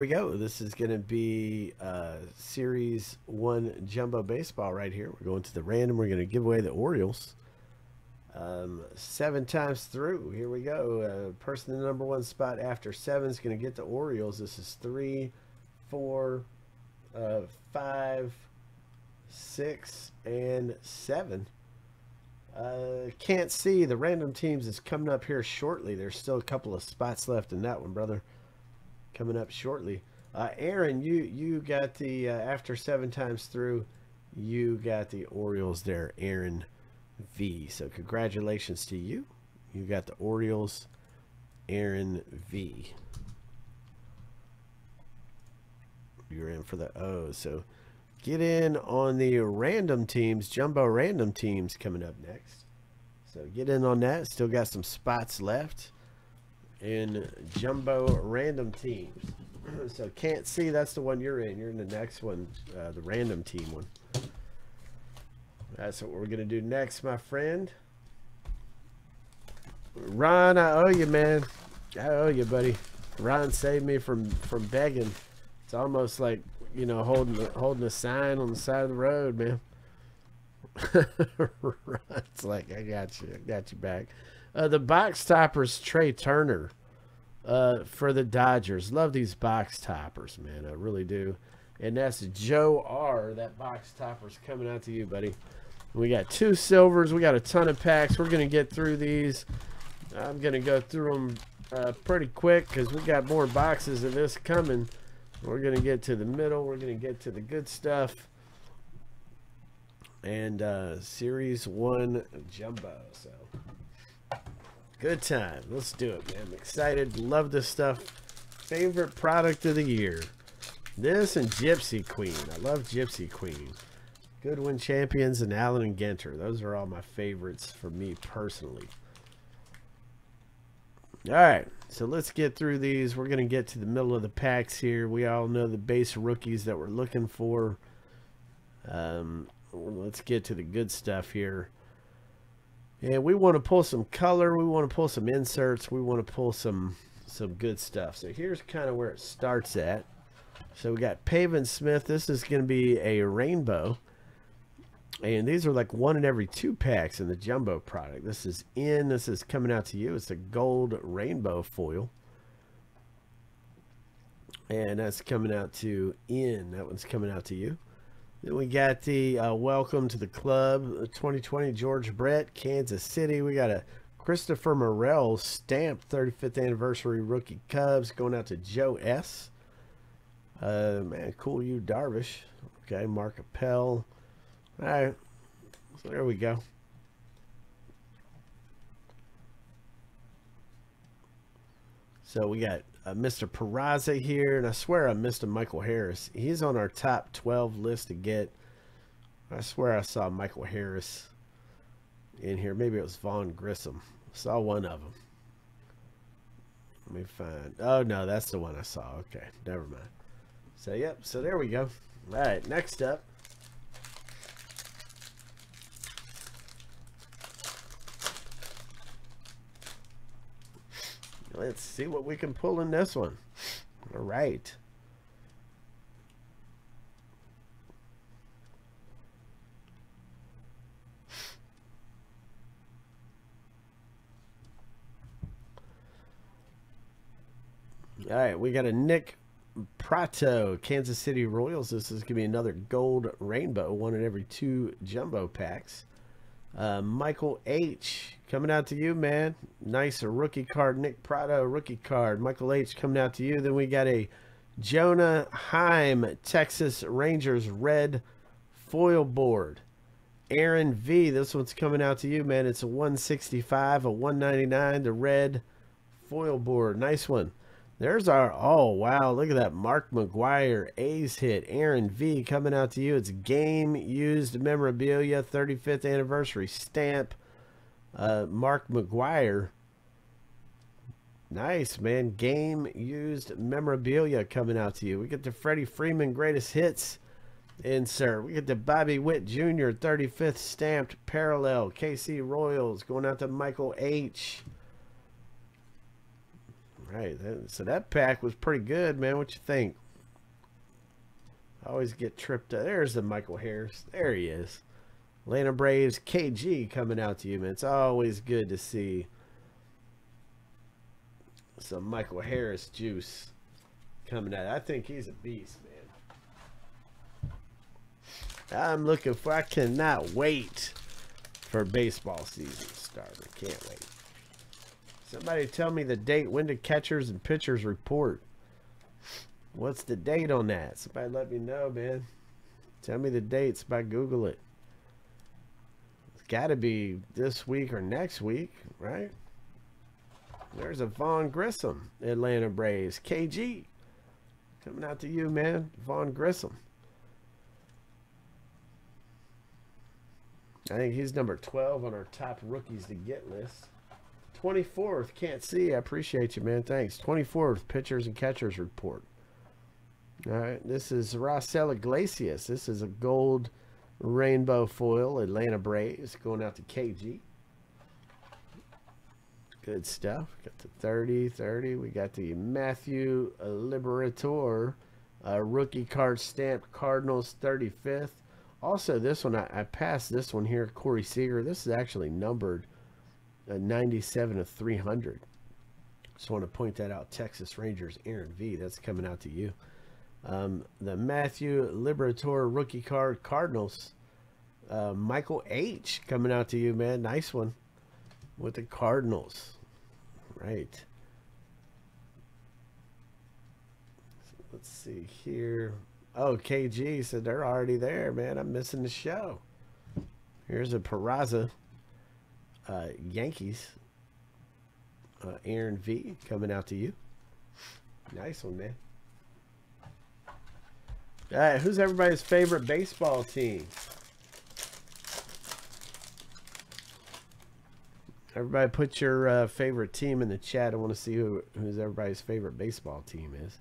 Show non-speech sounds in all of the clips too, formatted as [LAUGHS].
we go. This is going to be uh, Series 1 Jumbo Baseball right here. We're going to the random. We're going to give away the Orioles. Um, seven times through. Here we go. Uh, person in the number one spot after seven is going to get the Orioles. This is three, four, uh, five, six, and seven. Uh, can't see. The random teams is coming up here shortly. There's still a couple of spots left in that one, brother coming up shortly. Uh, Aaron, you you got the uh, after seven times through, you got the Orioles there, Aaron V. So congratulations to you. You got the Orioles, Aaron V. You're in for the O. So get in on the random teams, jumbo random teams coming up next. So get in on that. Still got some spots left in jumbo random teams. [CLEARS THROAT] so can't see that's the one you're in. You're in the next one, uh, the random team one. That's what we're gonna do next, my friend. Ron, I owe you, man. I owe you, buddy. Ron saved me from from begging. It's almost like you know holding holding a sign on the side of the road, man. [LAUGHS] Ron's like, I got you, I got you back. Uh, the box toppers, Trea Turner uh, for the Dodgers. Love these box toppers, man. I really do. And that's Joe R. That box topper's coming out to you, buddy. We got two silvers. We got a ton of packs. We're going to get through these. I'm going to go through them uh, pretty quick because we got more boxes of this coming. We're going to get to the middle. We're going to get to the good stuff. And uh, Series 1 Jumbo. So Good time. Let's do it, man. I'm excited. Love this stuff. Favorite product of the year. This and Gypsy Queen. I love Gypsy Queen. Goodwin Champions and Allen and Ginter. Those are all my favorites for me personally. All right, so let's get through these. We're going to get to the middle of the packs here. We all know the base rookies that we're looking for. Um, let's get to the good stuff here. And we want to pull some color. We want to pull some inserts. We want to pull some some good stuff. So here's kind of where it starts at. So we got Pavin Smith. This is going to be a rainbow. And these are like one in every two packs in the jumbo product. This is in. This is coming out to you. It's a gold rainbow foil. And that's coming out to in. That one's coming out to you. Then we got the uh, welcome to the club 2020 George Brett, Kansas City. We got a Christopher Morel stamped 35th anniversary rookie Cubs going out to Joe S. Uh, man, cool Yu Darvish. Okay, Mark Appel. All right, so there we go. So we got uh, Mr. Peraza here, and I swear I missed a Michael Harris. He's on our top 12 list to get. I swear I saw Michael Harris in here. Maybe it was Vaughn Grissom. Saw one of them. Let me find. Oh, no, that's the one I saw. Okay, never mind. So, yep, so there we go. All right, next up. Let's see what we can pull in this one. All right. All right, we got a Nick Pratto, Kansas City Royals. This is going to be another gold rainbow, one in every two jumbo packs. Uh, Michael H. coming out to you, man. Nice rookie card. Nick Pratto, rookie card. Michael H. coming out to you. Then we got a Jonah Heim, Texas Rangers red foil board. Aaron V. This one's coming out to you, man. It's a 165, a 199, the red foil board. Nice one. There's our, oh, wow, look at that. Mark McGwire, A's hit. Aaron V coming out to you. It's game used memorabilia, 35th anniversary stamp. Uh, Mark McGwire. Nice, man. Game used memorabilia coming out to you. We get the Freddie Freeman greatest hits insert. We get the Bobby Witt Jr. 35th stamped parallel. KC Royals going out to Michael H. Right. So that pack was pretty good, man. What you think? I always get tripped up. There's the Michael Harris. There he is. Atlanta Braves KG coming out to you, man. It's always good to see some Michael Harris juice coming out. I think he's a beast, man. I'm looking for, I cannot wait for baseball season to start. I can't wait. Somebody tell me the date. When do catchers and pitchers report? What's the date on that? Somebody let me know, man. Tell me the dates by Google it. It's got to be this week or next week, right? There's a Vaughn Grissom, Atlanta Braves. KG. Coming out to you, man. Vaughn Grissom. I think he's number 12 on our top rookies to get list. 24th, can't see. I appreciate you, man. Thanks. 24th, pitchers and catchers report. All right, this is Raisel Iglesias. This is a gold rainbow foil, Atlanta Braves, going out to KG. Good stuff. Got the 30, 30. We got the Matthew Liberatore uh, rookie card stamped Cardinals 35th. Also, this one, I, I passed this one here, Corey Seager. This is actually numbered uh, 97 of 300. Just want to point that out. Texas Rangers, Aaron V. That's coming out to you. Um, the Matthew Liberatore rookie card, Cardinals. Uh, Michael H. coming out to you, man. Nice one with the Cardinals right. let's see here. Oh, KG said they're already there, man. I'm missing the show. Here's a Peraza uh, Yankees. Uh, Aaron V coming out to you. Nice one, man. All right, who's everybody's favorite baseball team? Everybody put your uh, favorite team in the chat. I want to see who who's everybody's favorite baseball team is.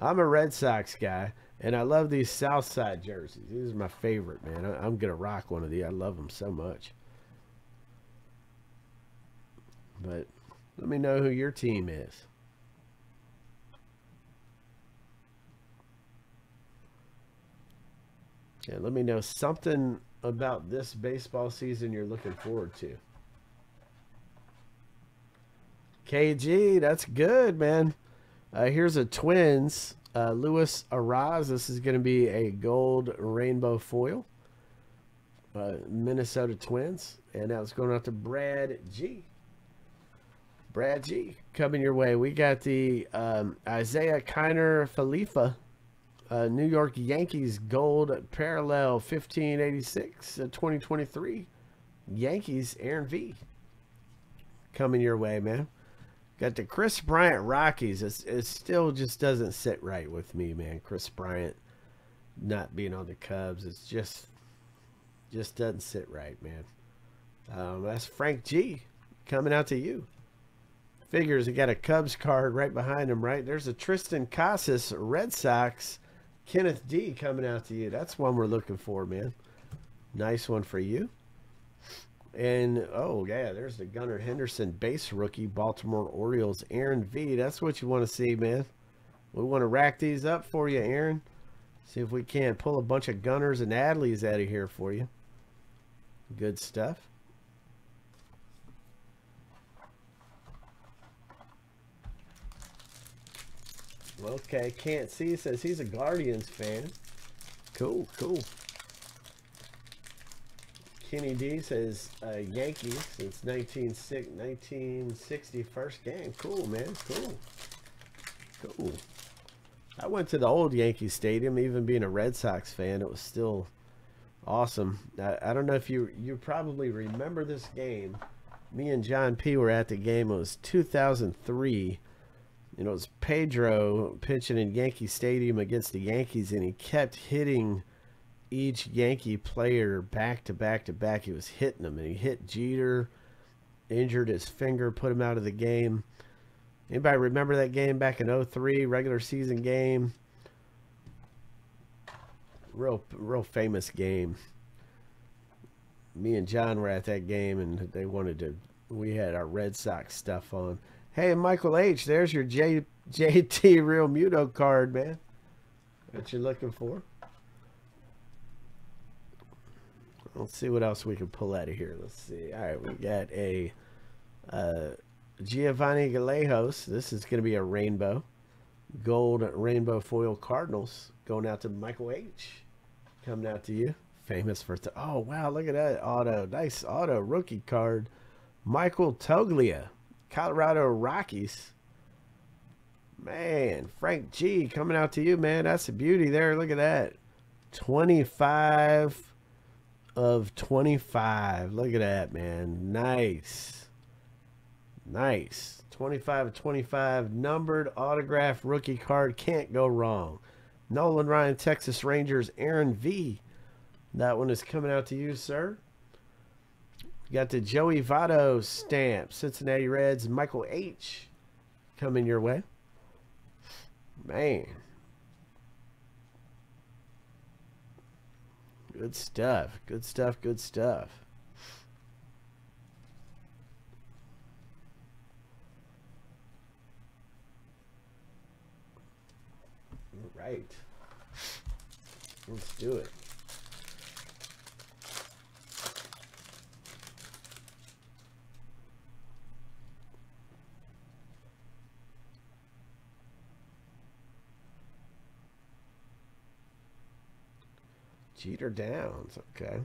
I'm a Red Sox guy, and I love these South Side jerseys. These are my favorite, man. I, am going to rock one of these. I love them so much. But let me know who your team is. Yeah, let me know something about this baseball season you're looking forward to. KG, that's good, man. Uh, here's a Twins. Uh, Luis Arraez. This is going to be a gold rainbow foil. Uh, Minnesota Twins. And now it's going out to Brad G. Brad G. Coming your way. We got the um, Isiah Kiner Falefa. Uh, New York Yankees gold parallel 1586 uh, 2023. Yankees Aaron V. Coming your way, man. Got the Kris Bryant Rockies. It's, it still just doesn't sit right with me, man. Kris Bryant not being on the Cubs. It's just just doesn't sit right, man. Um, that's Frank G coming out to you. Figures he got a Cubs card right behind him, right? There's a Triston Casas Red Sox Kenneth D coming out to you. That's one we're looking for, man. Nice one for you. And oh yeah, there's the Gunnar Henderson base rookie, Baltimore Orioles, Aaron V. That's what you want to see, man. We want to rack these up for you, Aaron. See if we can pull a bunch of Gunners and Adleys out of here for you. Good stuff. Okay, can't see. Says he's a Guardians fan. Cool, cool. Kenny D says uh, Yankees since 1960 first game. Cool, man. Cool. Cool. I went to the old Yankee Stadium, even being a Red Sox fan. It was still awesome. I, I don't know if you you probably remember this game. Me and John P were at the game. It was 2003. You know, it was Pedro pitching in Yankee Stadium against the Yankees, and he kept hitting each Yankee player back to back to back. He was hitting them, and he hit Jeter, injured his finger, put him out of the game. Anybody remember that game back in 03, regular season game? Real, real famous game. Me and John were at that game, and they wanted to. We had our Red Sox stuff on. Hey, Michael H., there's your J, JT Realmuto card, man. What you're looking for. Let's see what else we can pull out of here. Let's see. All right, we got a uh, Giovanni Gallegos. This is going to be a rainbow. Gold rainbow foil Cardinals going out to Michael H. Coming out to you. Famous for... oh, wow. Look at that auto. Nice auto rookie card. Michael Toglia. Colorado Rockies. Man, Frank G coming out to you, man. That's a beauty there. Look at that. 25 of 25. Look at that, man. Nice. Nice. 25 of 25. Numbered autograph rookie card. Can't go wrong. Nolan Ryan, Texas Rangers. Aaron V. That one is coming out to you, sir. You got the Joey Votto stamp. Cincinnati Reds. Michael H. Coming your way. Man. Good stuff. Good stuff. Good stuff. All right. Let's do it. Jeter Downs. Okay.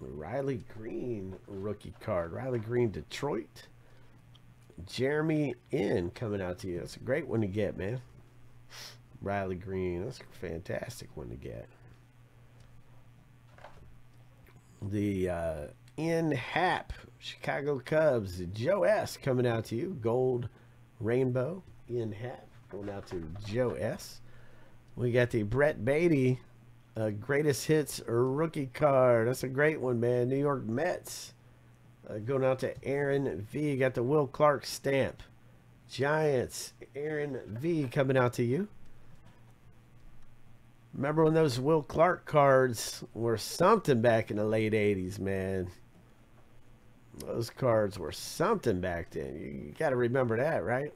Riley Greene rookie card. Riley Greene, Detroit. Jeremy in coming out to you. That's a great one to get, man. Riley Greene, That's a fantastic one to get. The uh, Ian Happ Chicago Cubs. Joe S coming out to you. Gold Rainbow Ian Happ. Going out to Joe S. We got the Brett Baty uh, greatest hits rookie card. That's a great one, man. New York Mets. Uh, going out to Aaron V. Got the Will Clark stamp. Giants. Aaron V. coming out to you. Remember when those Will Clark cards were something back in the late 80s, man? Those cards were something back then. You, you got to remember that, right?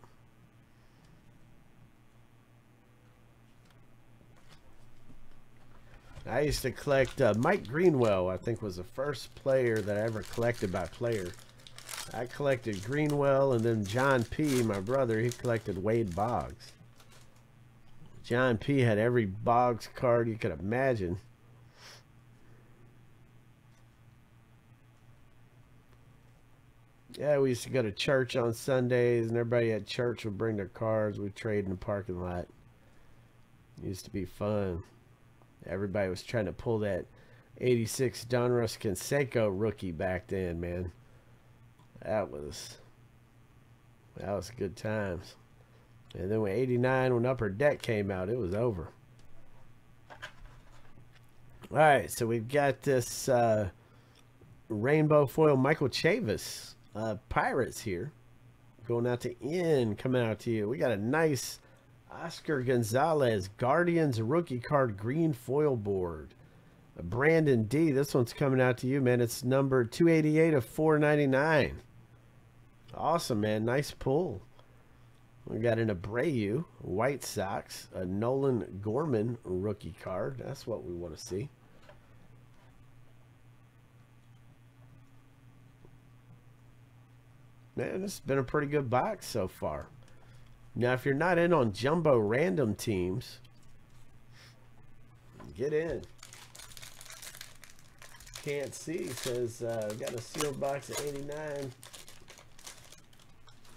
I used to collect uh, Mike Greenwell. I think was the first player that I ever collected by player. I collected Greenwell, and then John P. My brother, he collected Wade Boggs. John P. had every Boggs card you could imagine. Yeah, we used to go to church on Sundays, and everybody at church would bring their cards. We'd trade in the parking lot. It used to be fun. Everybody was trying to pull that 86 Donruss Canseco rookie back then, man. That was that was good times. And then when 89, when Upper Deck came out, it was over. All right, so we've got this uh, rainbow foil Michael Chavis uh, Pirates here. Going out to N, coming out to you. We got a nice Oscar Gonzalez, Guardians rookie card green foil board. Brandon D, this one's coming out to you, man. It's number 288 of 499. Awesome, man. Nice pull. We got an Abreu, White Sox, a Nolan Gorman rookie card. That's what we want to see. Man, this has been a pretty good box so far. Now, if you're not in on jumbo random teams, get in. Can't see says uh, got a sealed box of 89.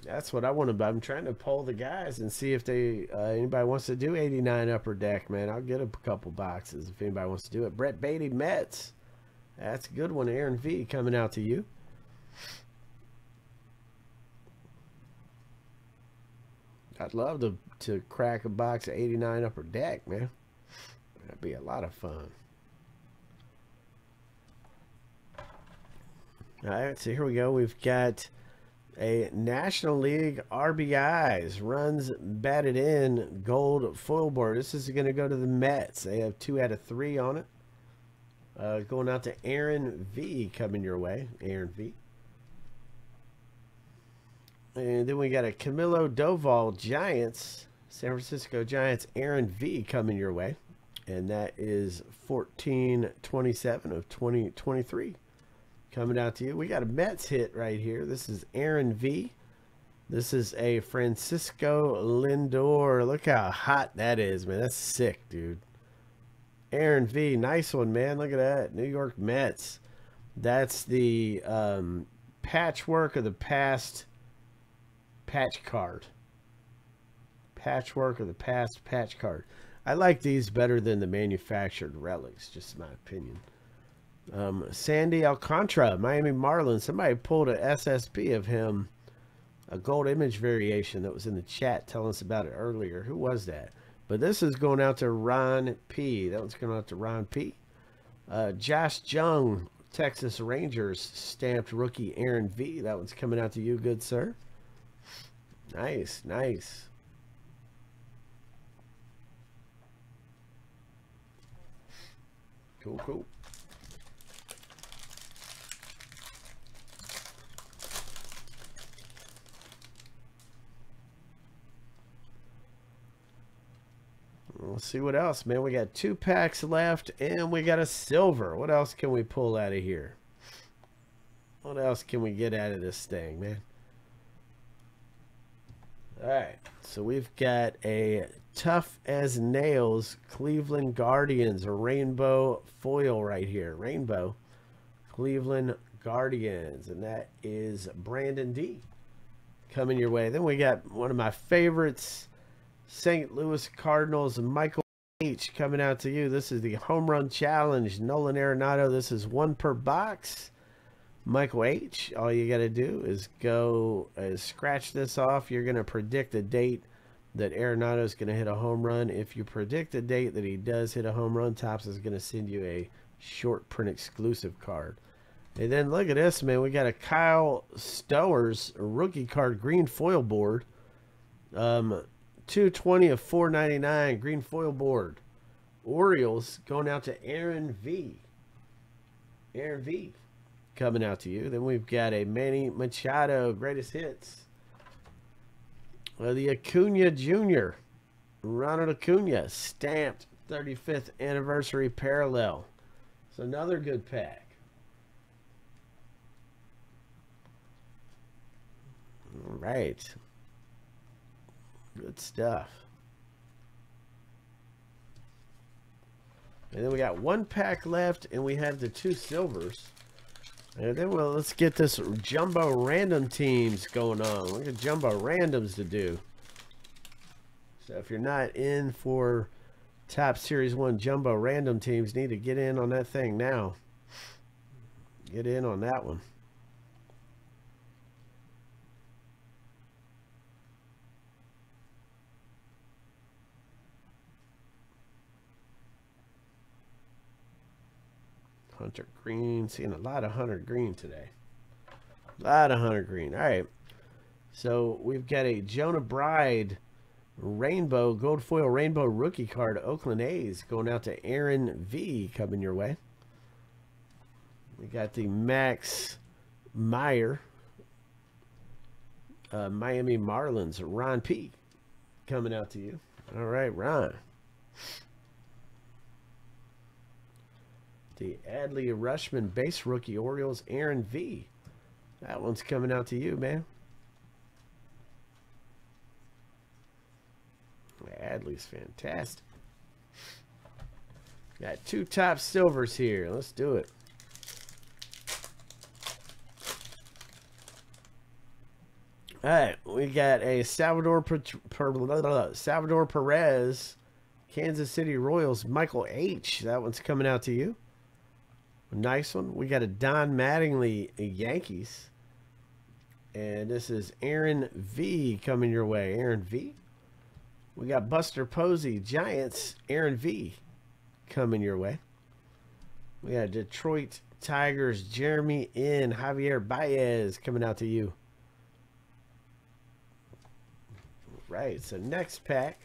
That's what I want to. I'm trying to poll the guys and see if they uh, anybody wants to do 89 upper deck. Man, I'll get a couple boxes if anybody wants to do it. Brett Baty Mets. That's a good one. Aaron V coming out to you. I'd love to, to crack a box of 89 upper deck, man. That'd be a lot of fun. All right, so here we go. We've got a National League RBIs runs batted in gold foil board. This is going to go to the Mets. They have two out of three on it. Uh, going out to Aaron V coming your way. Aaron V. And then we got a Camilo Doval Giants, San Francisco Giants, Aaron V coming your way. And that is 1427 of 2023 coming out to you. We got a Mets hit right here. This is Aaron V. This is a Francisco Lindor. Look how hot that is, man. That's sick, dude. Aaron V. Nice one, man. Look at that. New York Mets. That's the um, patchwork of the past patch card. Patchwork of the past patch card. I like these better than the manufactured relics, just my opinion. Um, Sandy Alcantara, Miami Marlins. Somebody pulled a SSP of him, a gold image variation that was in the chat telling us about it earlier. Who was that? But this is going out to Ron P. That one's going out to Ron P. Uh, Josh Jung, Texas Rangers, stamped rookie Aaron V. That one's coming out to you, good sir. Nice, nice. Cool, cool. Let's see what else, man. We got two packs left, and we got a silver. What else can we pull out of here? What else can we get out of this thing, man? All right, so we've got a tough as nails Cleveland Guardians, a rainbow foil right here. Rainbow Cleveland Guardians, and that is Brandon D coming your way. Then we got one of my favorites, St. Louis Cardinals, Michael H coming out to you. This is the home run challenge. Nolan Arenado. This is one per box. Michael H. All you got to do is go uh, scratch this off. You're going to predict a date that Arenado is going to hit a home run. If you predict a date that he does hit a home run, Topps is going to send you a short print exclusive card. And then look at this, man. We got a Kyle Stowers rookie card green foil board. Um, 220 of 499 green foil board. Orioles going out to Aaron V. Aaron V coming out to you. Then we've got a Manny Machado greatest hits. Well, the Acuna Jr. Ronald Acuna stamped 35th anniversary parallel. It's another good pack. All right. Good stuff. And then we got one pack left, and we have the two silvers. And then well, let's get this jumbo random teams going on. We got jumbo randoms to do. So if you're not in for top series one jumbo random teams, need to get in on that thing now. Get in on that one. Hunter Greene. Seeing a lot of Hunter Greene today. A lot of Hunter Greene. All right. So we've got a Jonah Bride rainbow, gold foil rainbow rookie card, Oakland A's, going out to Aaron V coming your way. We got the Max Meyer, uh, Miami Marlins, Ron P coming out to you. All right, Ron. The Adley Rutschman base rookie Orioles, Aaron V. That one's coming out to you, man. Adley's fantastic. Got two top silvers here. Let's do it. All right, we got a Salvador Salvador Perez, Kansas City Royals, Michael H. That one's coming out to you. Nice one. We got a Don Mattingly Yankees. And this is Aaron V coming your way. Aaron V. We got Buster Posey Giants. Aaron V coming your way. We got Detroit Tigers Jeremy N, Javier Baez coming out to you. Right. So next pack.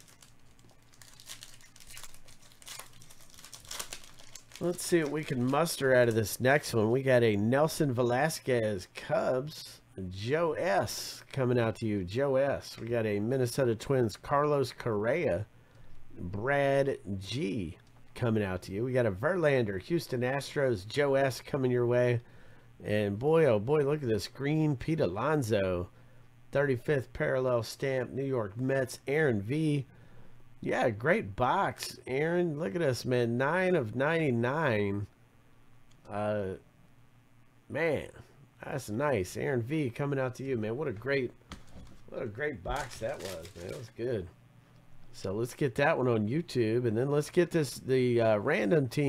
Let's see what we can muster out of this next one. We got a Nelson Velazquez Cubs. Joe S. coming out to you. Joe S. We got a Minnesota Twins Carlos Correa. Brad G. coming out to you. We got a Verlander Houston Astros. Joe S. coming your way. And boy, oh boy, look at this. Green Pete Alonso. 35th parallel stamp. New York Mets. Aaron V. Yeah, great box, Aaron. Look at us, man. Nine of 99. Uh, man, that's nice. Aaron V coming out to you, man. What a great, what a great box that was, man. That was good. So let's get that one on YouTube, and then let's get this the uh, random team.